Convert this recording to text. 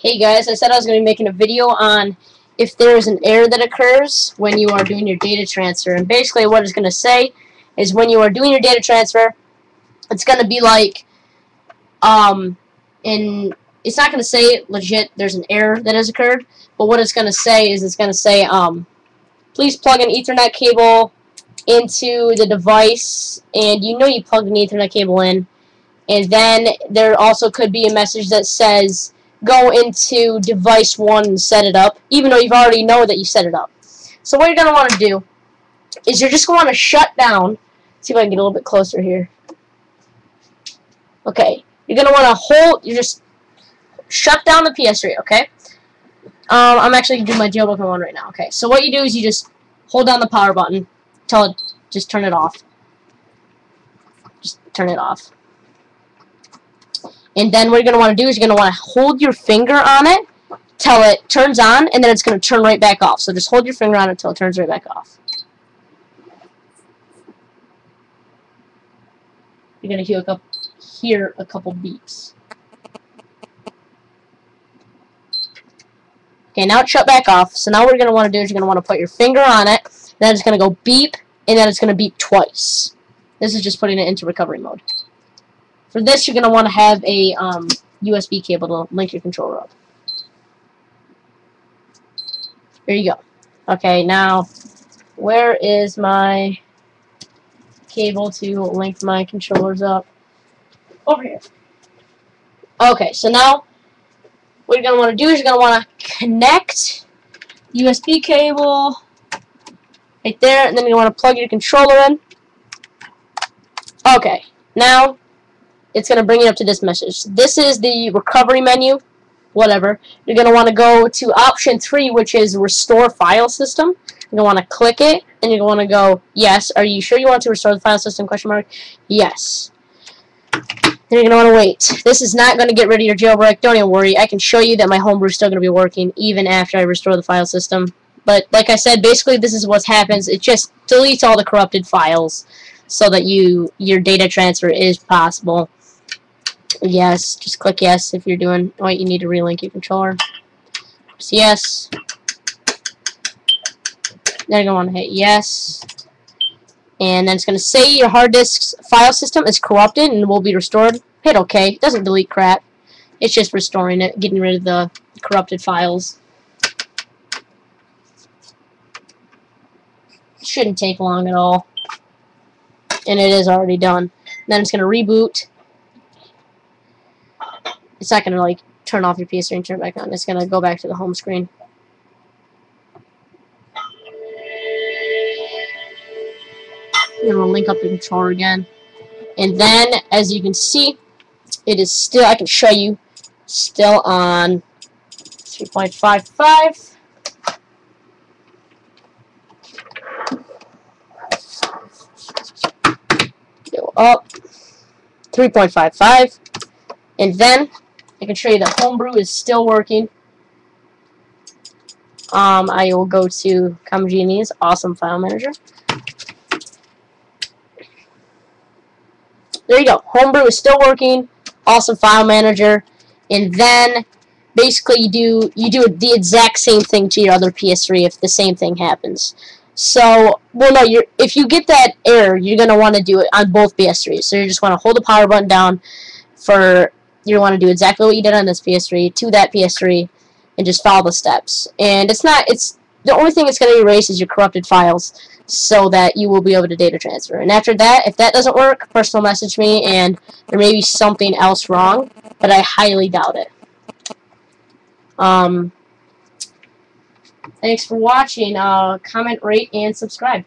Hey guys, I said I was going to be making a video on if there is an error that occurs when you are doing your data transfer. And basically what it's going to say is when you are doing your data transfer, it's going to be like, um, in, it's not going to say legit there's an error that has occurred, but what it's going to say is it's going to say, um, please plug an Ethernet cable into the device, and you know you plugged an Ethernet cable in, and then there also could be a message that says, go into device 1 and set it up, even though you've already know that you set it up. So what you're going to want to do is you're just going to want to shut down, see if I can get a little bit closer here. Okay, you're going to want to hold, you just shut down the PS3, okay? Um, I'm actually doing my jailbroken one right now, okay? So what you do is you just hold down the power button, tell it, just turn it off. Just turn it off. And then what you're going to want to do is you're going to want to hold your finger on it till it turns on, and then it's going to turn right back off. So just hold your finger on it until it turns right back off. You're going to hear a couple, hear a couple beeps. Okay, now it's shut back off. So now what you're going to want to do is you're going to want to put your finger on it, then it's going to go beep, and then it's going to beep twice. This is just putting it into recovery mode. For this, you're going to want to have a um, USB cable to link your controller up. There you go. Okay, now, where is my cable to link my controllers up? Over here. Okay, so now, what you're going to want to do is you're going to want to connect the USB cable right there, and then you want to plug your controller in. Okay, now it's going to bring you up to this message. This is the recovery menu, whatever. You're going to want to go to option 3, which is restore file system. You're going to want to click it, and you're going to go, yes. Are you sure you want to restore the file system, question mark? Yes. Then you're going to want to wait. This is not going to get rid of your jailbreak. Don't even worry. I can show you that my homebrew is still going to be working even after I restore the file system. But like I said, basically this is what happens. It just deletes all the corrupted files so that you your data transfer is possible. Yes, just click yes if you're doing, oh wait, you need to relink your controller. Yes. Then you're going to hit yes. And then it's going to say your hard disk's file system is corrupted and will be restored. Hit OK. It doesn't delete crap. It's just restoring it, getting rid of the corrupted files. Shouldn't take long at all. And it is already done. Then it's going to reboot it's not going to like turn off your PS3 and turn it back on. It's going to go back to the home screen. And we'll link up the controller again. And then, as you can see, it is still, I can show you, still on 3.55. Go up, 3.55. And then, I can show you that Homebrew is still working. Um, I will go to Comgenie's Awesome File Manager. There you go. Homebrew is still working. Awesome File Manager. And then basically you do you do the exact same thing to your other PS3 if the same thing happens. So, well, no, you're if you get that error, you're gonna want to do it on both PS3s. So you just want to hold the power button down for you want to do exactly what you did on this PS3 to that PS3 and just follow the steps. And it's not, it's, the only thing it's going to erase is your corrupted files so that you will be able to data transfer. And after that, if that doesn't work, personal message me and there may be something else wrong, but I highly doubt it. Um, thanks for watching. Uh, comment, rate, and subscribe.